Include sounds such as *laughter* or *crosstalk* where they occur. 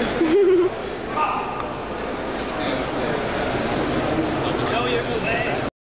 much. *laughs*